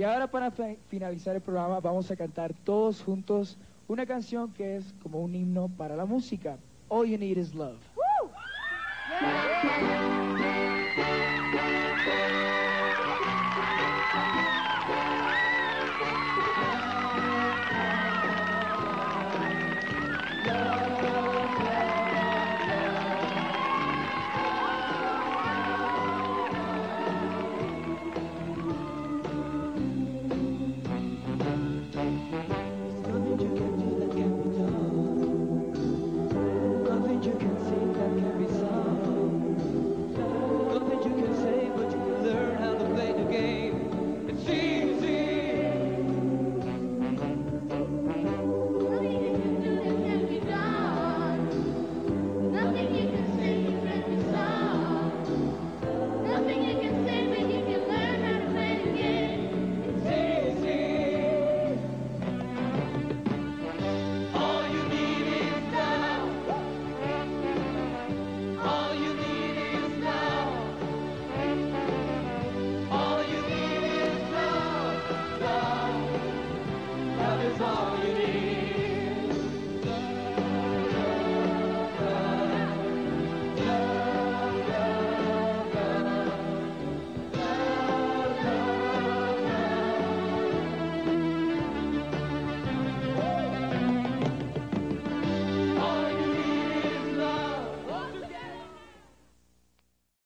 Y ahora para finalizar el programa vamos a cantar todos juntos una canción que es como un himno para la música. All You Need Is Love.